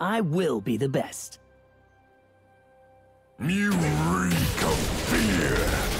I will be the best. Of fear!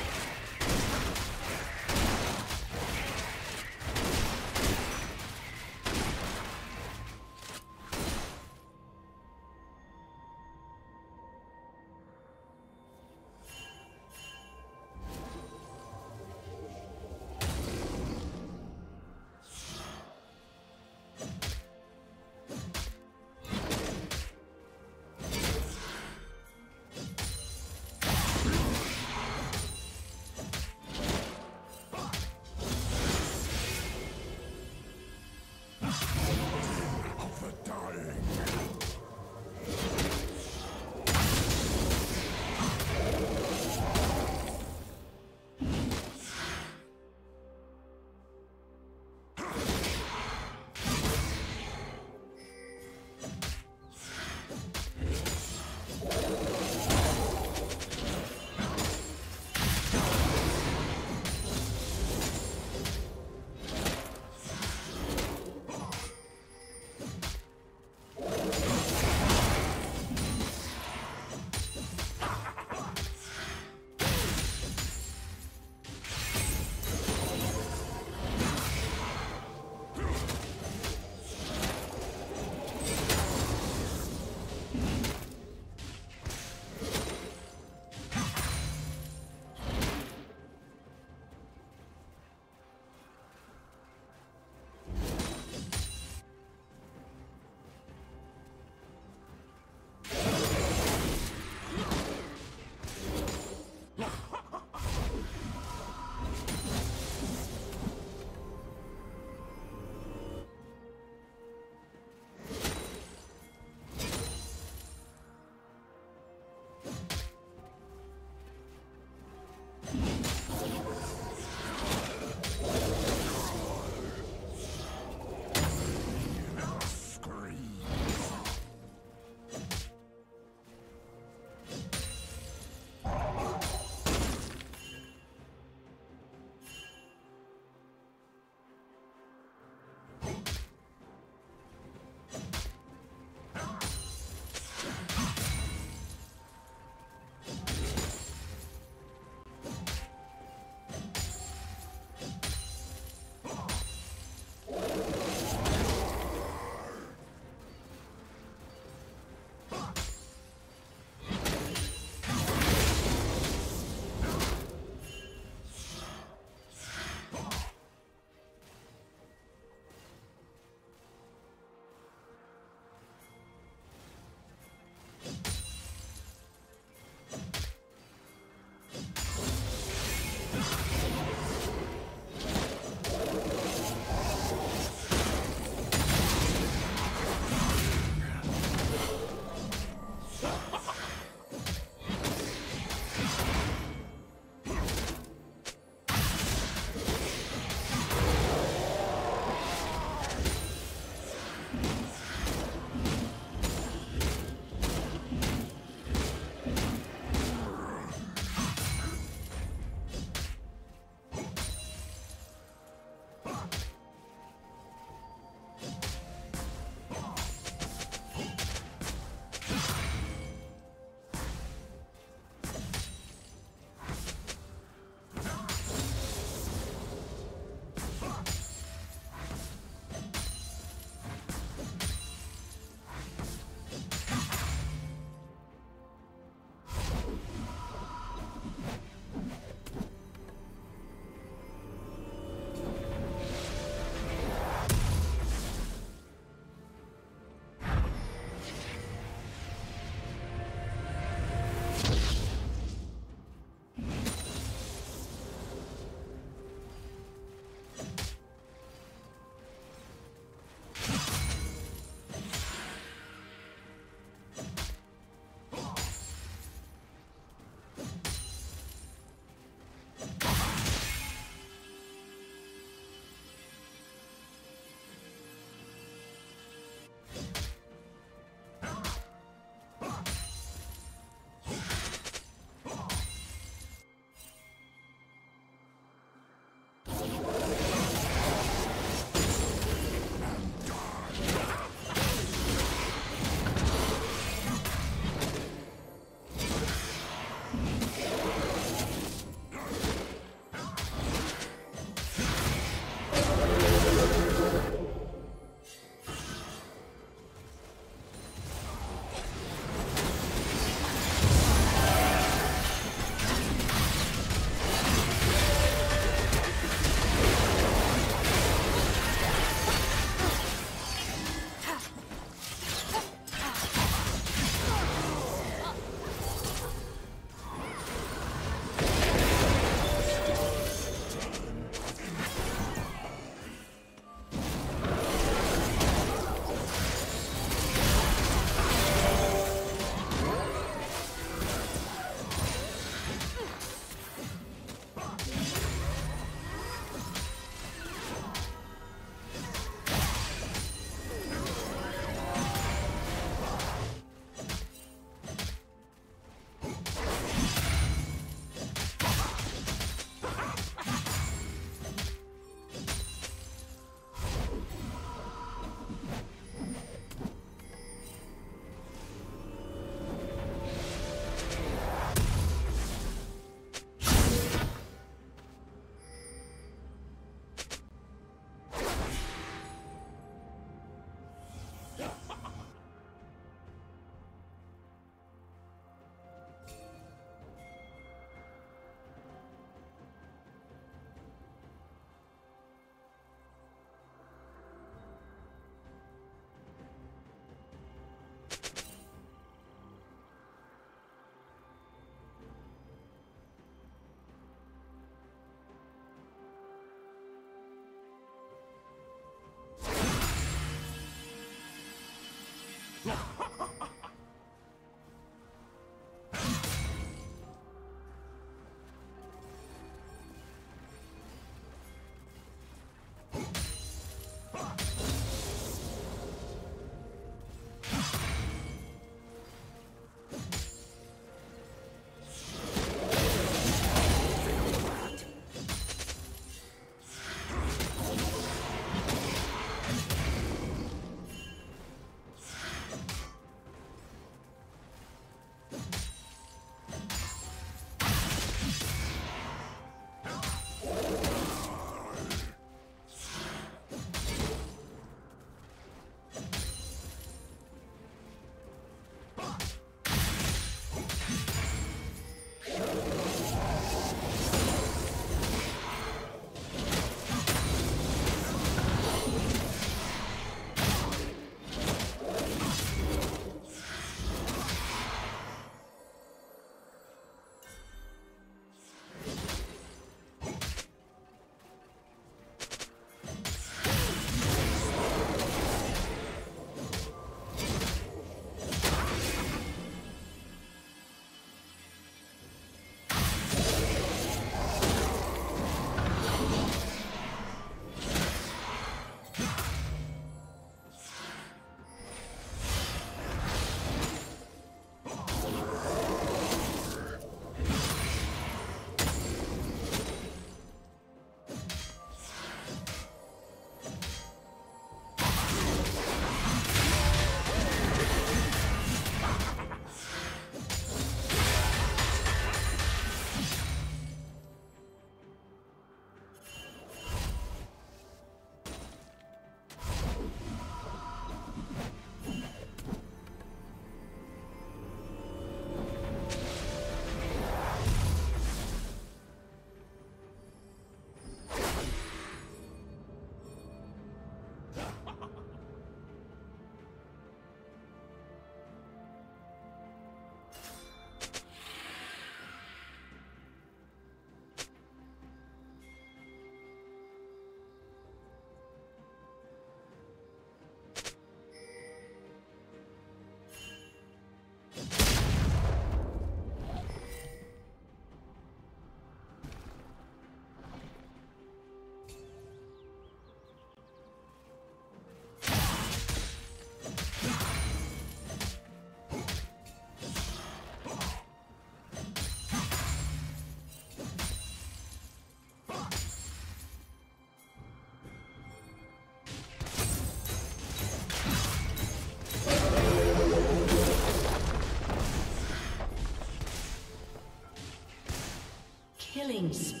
Killing spree.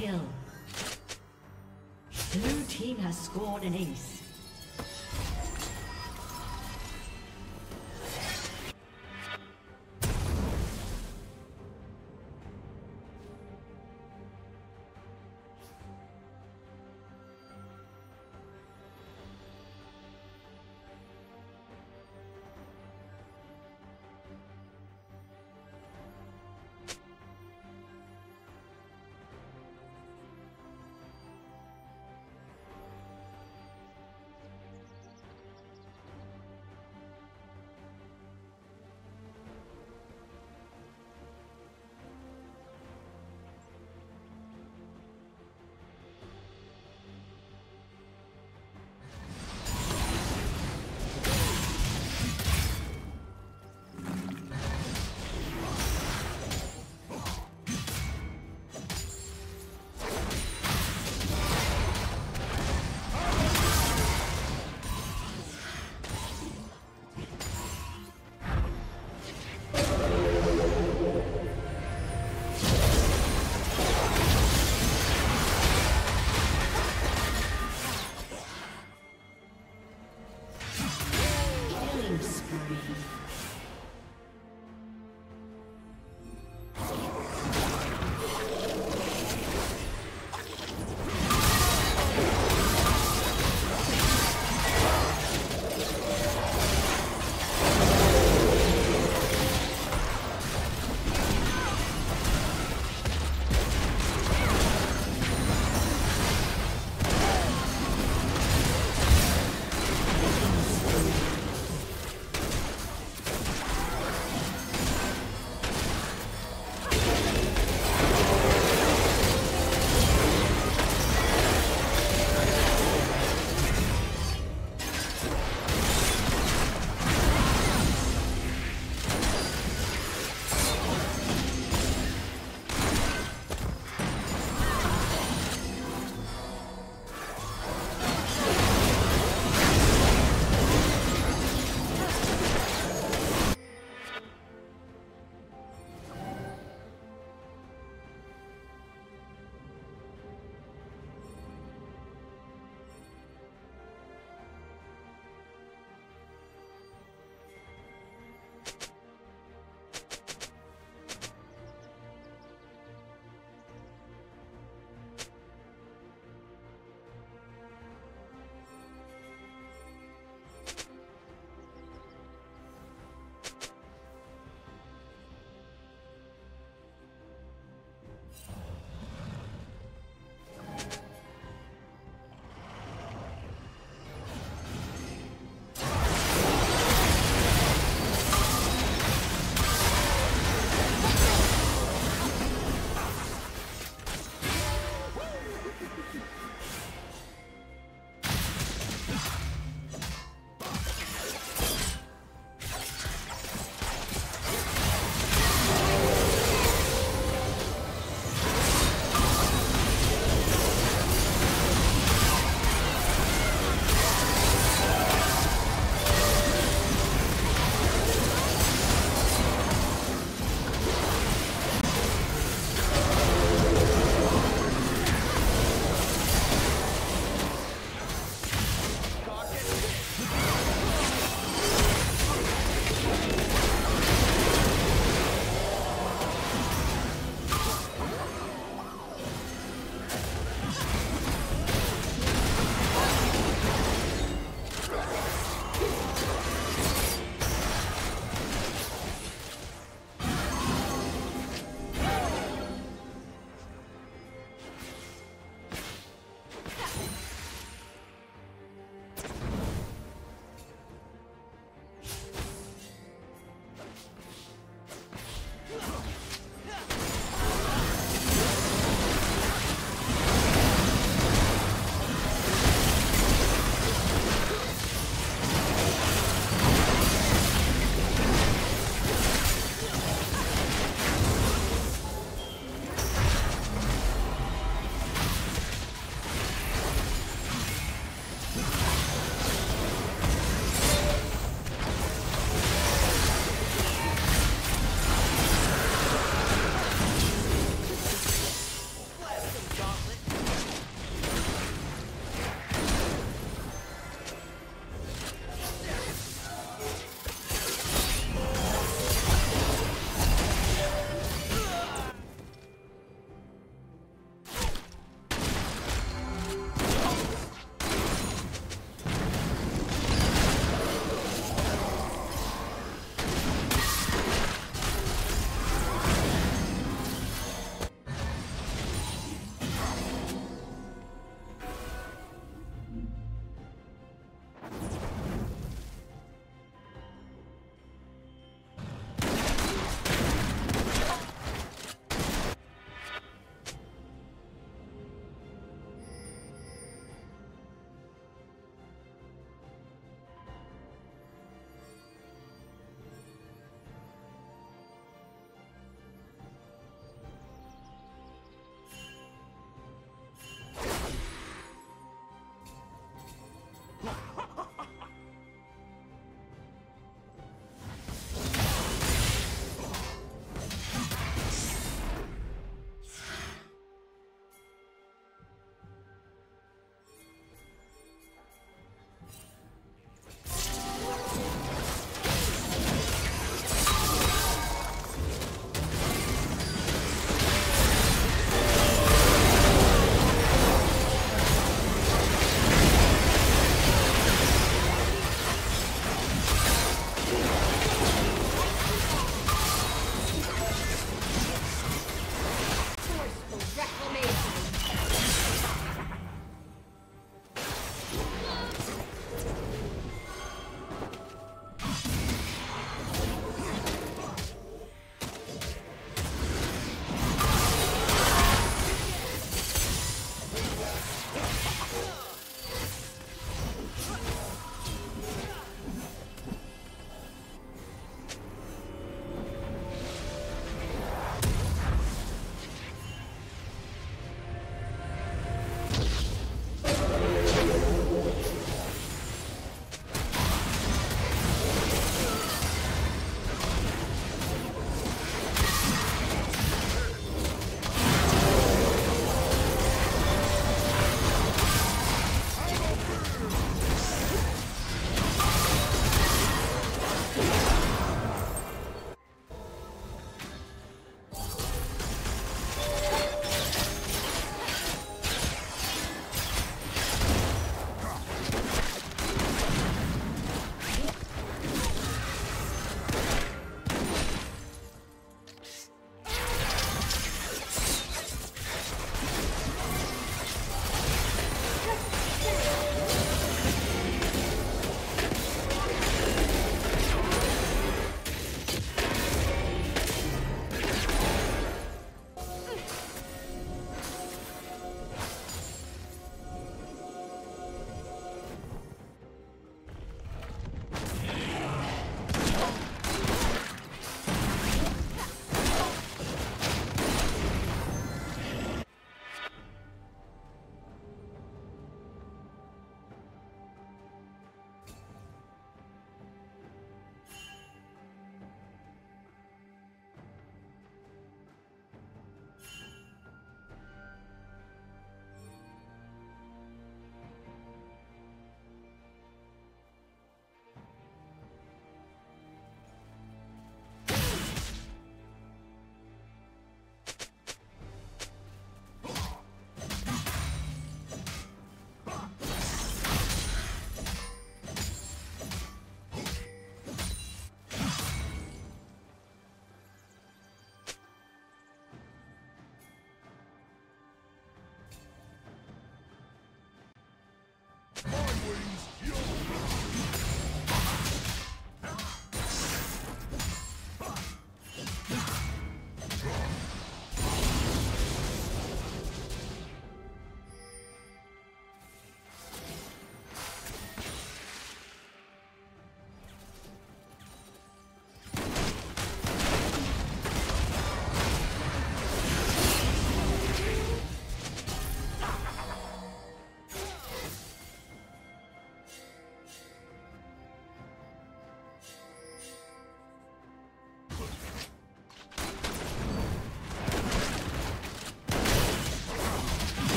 Kill. Blue team has scored an ace.